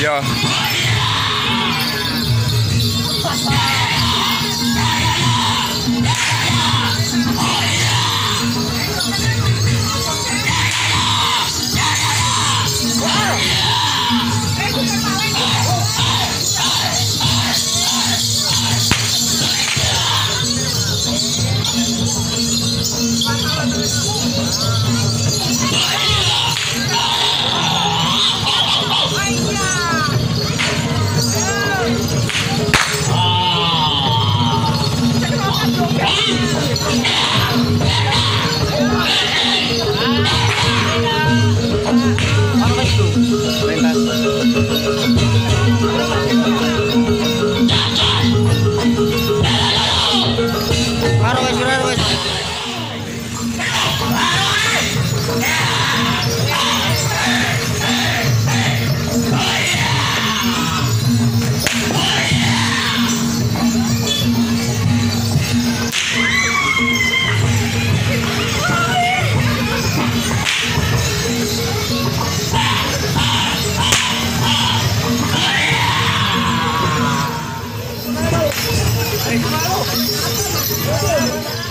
Ja. Yeah. Ôi, ôi,